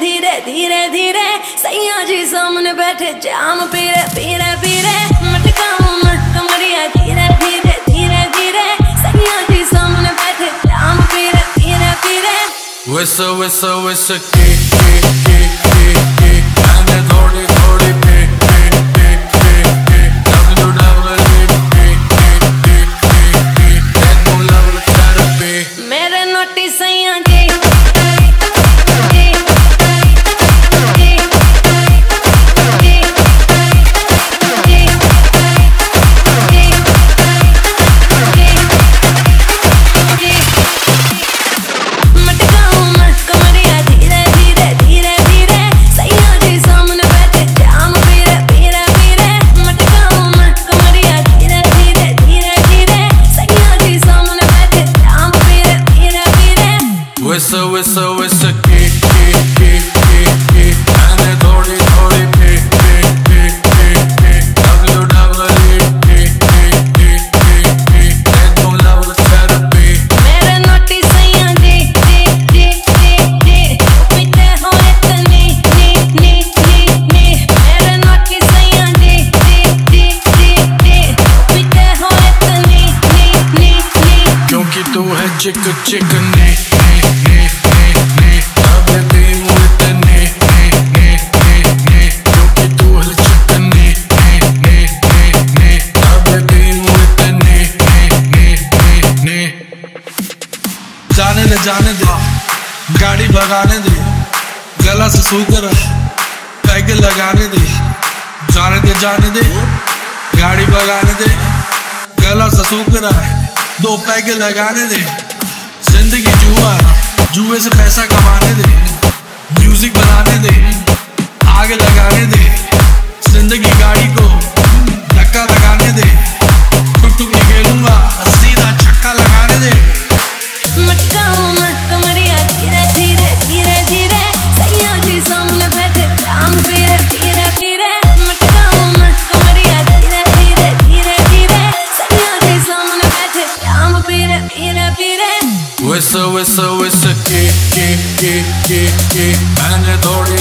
धीरे धीरे धीरे सैया जी सामने बैठे, जाम पीरे पीरे पीरे। मटका मटका धीरे धीरे धीरे धीरे। सैया जी सामने बैठे, जाम पीरे पीरे पीरे विस विस विस की веса, веса, веса, ки, ки, ки, ки, ки А не доли, доли, пи, пи, пи, пи, пи W, W, пи, пи, пи, пи, пи Не дом лавла, цара, пи Мере ноти са я, ди, ди, ди, ди, ди Опите ho, ета, ни, ни, ни, ни, ни Мере ноти са я, ди, ди, ди, ди, ди Опите ho, ета, ни, ни, ни, ни Kyunki tu hai chick, chick, ni, ni जाने जाने दे। गाड़ी भगाने दे। गला से सू कर पैग लगाने दे। जाने दे जाने दे। गाड़ी भगाने दे। गला से सू कर दो पैग लगाने दे। ज़िंदगी जुआ जुए से पैसा कमाने दे। म्यूज़िक बनाने दे। आगे लगाने दे। ज़िंदगी गाड़ी whistle, whistle, whistle, kick, kick, kick, kick, kick, and the dory.